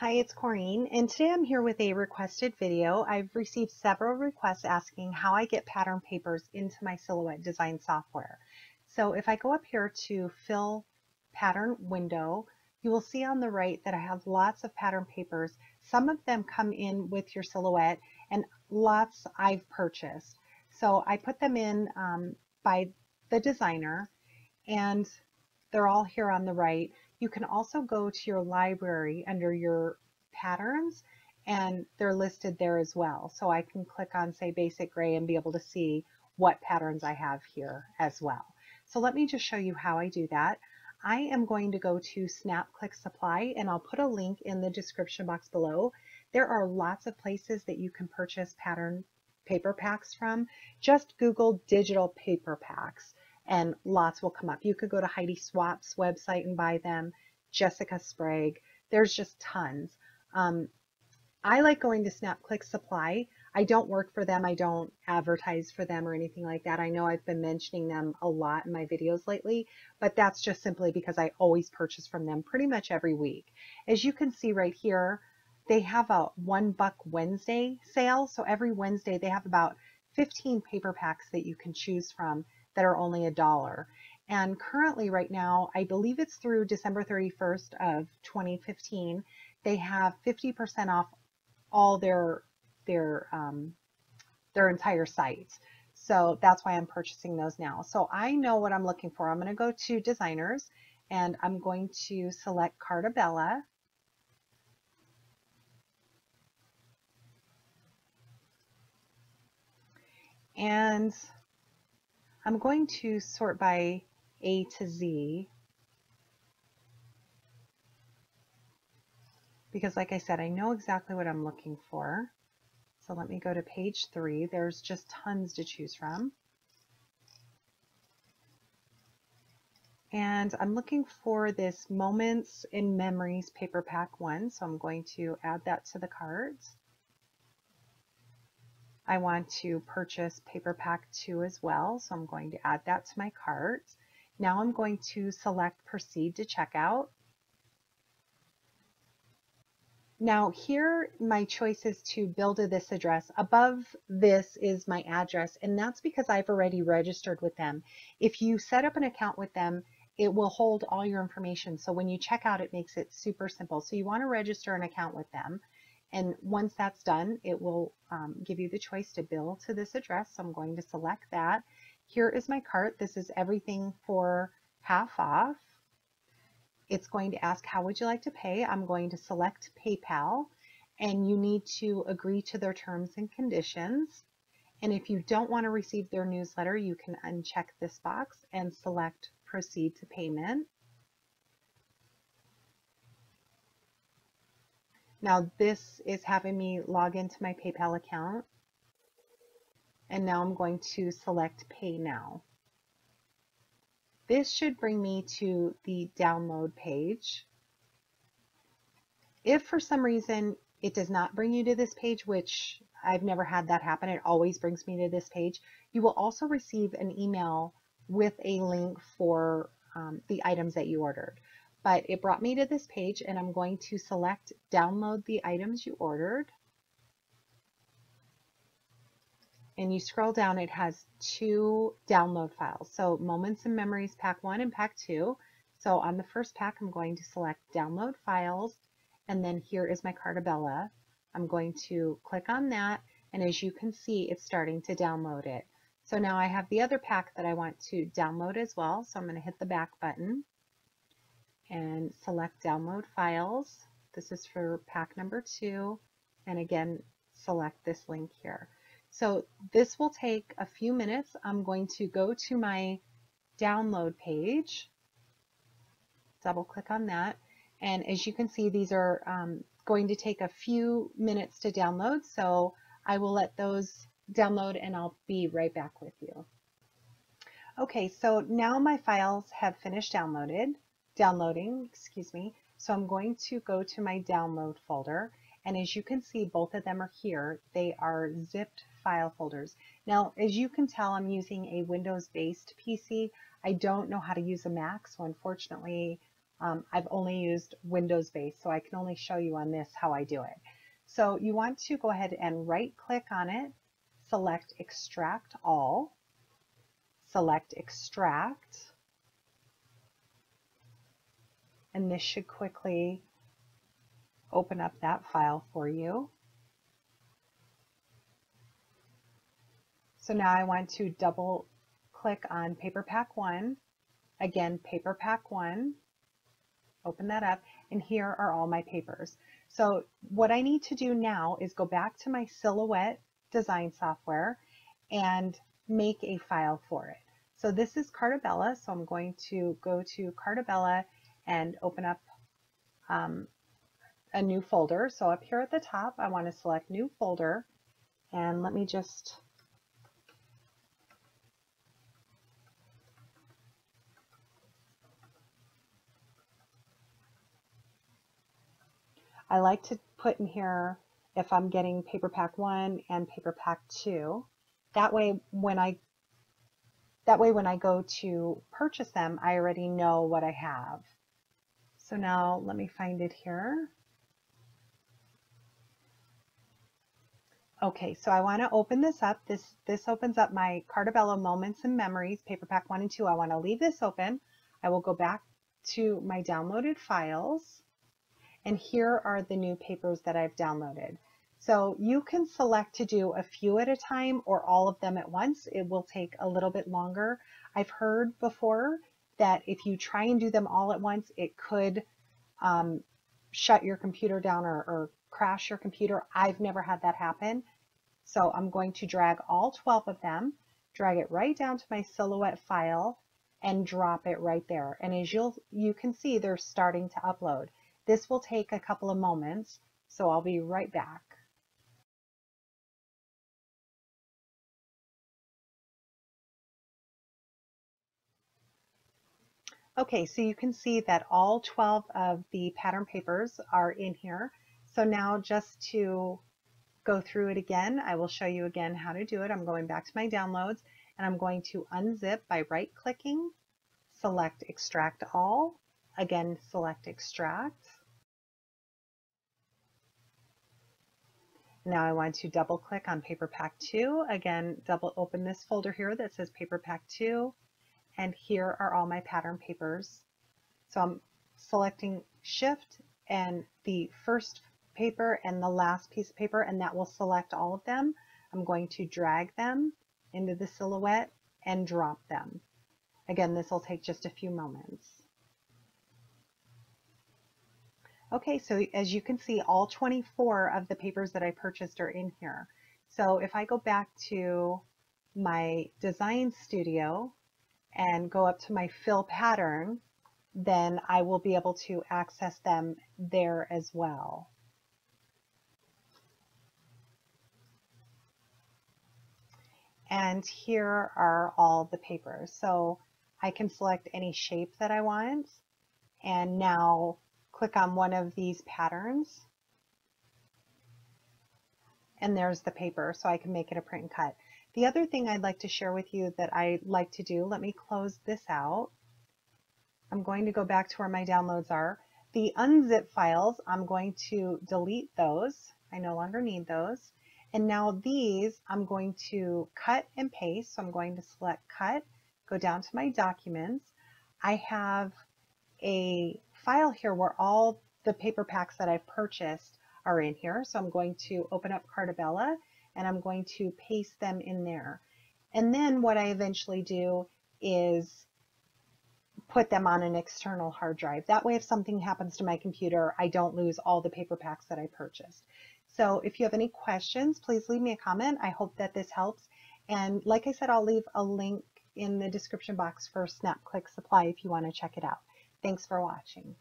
Hi, it's Corene, and today I'm here with a requested video. I've received several requests asking how I get pattern papers into my Silhouette design software. So if I go up here to Fill Pattern Window, you will see on the right that I have lots of pattern papers. Some of them come in with your Silhouette, and lots I've purchased. So I put them in um, by the designer, and they're all here on the right. You can also go to your library under your patterns and they're listed there as well. So I can click on say basic gray and be able to see what patterns I have here as well. So let me just show you how I do that. I am going to go to Snap Click Supply and I'll put a link in the description box below. There are lots of places that you can purchase pattern paper packs from. Just Google digital paper packs and lots will come up. You could go to Heidi Swapp's website and buy them, Jessica Sprague. There's just tons. Um, I like going to Snap Click Supply. I don't work for them. I don't advertise for them or anything like that. I know I've been mentioning them a lot in my videos lately, but that's just simply because I always purchase from them pretty much every week. As you can see right here, they have a one buck Wednesday sale. So every Wednesday they have about 15 paper packs that you can choose from that are only a dollar. And currently right now, I believe it's through December 31st of 2015, they have 50% off all their their um, their entire site. So that's why I'm purchasing those now. So I know what I'm looking for. I'm going to go to designers and I'm going to select Carta Bella. And I'm going to sort by A to Z because like I said, I know exactly what I'm looking for. So let me go to page three. There's just tons to choose from. And I'm looking for this Moments in Memories paper pack one. So I'm going to add that to the cart. I want to purchase paper pack two as well. So I'm going to add that to my cart. Now I'm going to select proceed to checkout. Now here, my choice is to bill to this address. Above this is my address, and that's because I've already registered with them. If you set up an account with them, it will hold all your information. So when you check out, it makes it super simple. So you want to register an account with them. And once that's done, it will um, give you the choice to bill to this address. So I'm going to select that. Here is my cart. This is everything for half off. It's going to ask, how would you like to pay? I'm going to select PayPal and you need to agree to their terms and conditions. And if you don't want to receive their newsletter, you can uncheck this box and select proceed to payment. Now this is having me log into my PayPal account. And now I'm going to select pay now. This should bring me to the download page. If for some reason it does not bring you to this page, which I've never had that happen, it always brings me to this page, you will also receive an email with a link for um, the items that you ordered. But it brought me to this page and I'm going to select download the items you ordered. and you scroll down, it has two download files. So Moments and Memories Pack 1 and Pack 2. So on the first pack, I'm going to select Download Files, and then here is my Carta Bella. I'm going to click on that, and as you can see, it's starting to download it. So now I have the other pack that I want to download as well, so I'm going to hit the back button and select Download Files. This is for pack number two, and again, select this link here. So this will take a few minutes. I'm going to go to my download page, double click on that, and as you can see, these are um, going to take a few minutes to download, so I will let those download and I'll be right back with you. Okay, so now my files have finished downloaded, downloading, excuse me, so I'm going to go to my download folder, and as you can see, both of them are here. They are zipped file folders. Now, as you can tell, I'm using a Windows-based PC. I don't know how to use a Mac, so unfortunately, Um, I've only used Windows based, so I can only show you on this how I do it. So you want to go ahead and right click on it, select extract all, select extract, and this should quickly open up that file for you. So now I want to double click on paper pack one. Again, paper pack one, open that up, and here are all my papers. So what I need to do now is go back to my Silhouette design software and make a file for it. So this is Cartabella, so I'm going to go to Cartabella and open up um, a new folder. So up here at the top, I want to select new folder and let me just I like to put in here if I'm getting paper pack one and paper pack two. That way when I that way when I go to purchase them, I already know what I have. So now let me find it here. Okay, so I want to open this up. This, this opens up my Cartabella Moments and Memories, paper pack one and two. I want to leave this open. I will go back to my downloaded files. And here are the new papers that I've downloaded. So you can select to do a few at a time or all of them at once. It will take a little bit longer. I've heard before that if you try and do them all at once, it could um, shut your computer down or, or crash your computer. I've never had that happen. So I'm going to drag all 12 of them, drag it right down to my Silhouette file, and drop it right there. And as you'll, you can see, they're starting to upload. This will take a couple of moments, so I'll be right back. Okay, so you can see that all 12 of the pattern papers are in here. So now just to go through it again, I will show you again how to do it. I'm going back to my downloads and I'm going to unzip by right clicking, select extract all, again select extract. Now I want to double click on paper pack 2. Again, double open this folder here that says paper pack 2 and here are all my pattern papers. So I'm selecting shift and the first paper and the last piece of paper and that will select all of them. I'm going to drag them into the silhouette and drop them. Again, this will take just a few moments. Okay, so as you can see, all 24 of the papers that I purchased are in here. So if I go back to my design studio and go up to my fill pattern, then I will be able to access them there as well. And here are all the papers. So I can select any shape that I want and now click on one of these patterns and there's the paper so I can make it a print and cut. The other thing I'd like to share with you that I like to do, let me close this out. I'm going to go back to where my downloads are. The unzip files, I'm going to delete those. I no longer need those. And now these, I'm going to cut and paste. So I'm going to select cut, go down to my documents. I have a file here where all the paper packs that I've purchased are in here. So I'm going to open up Cartabella and I'm going to paste them in there. And then what I eventually do is put them on an external hard drive. That way if something happens to my computer, I don't lose all the paper packs that I purchased. So if you have any questions, please leave me a comment. I hope that this helps. And like I said, I'll leave a link in the description box for SnapClick Supply if you want to check it out. Thanks for watching.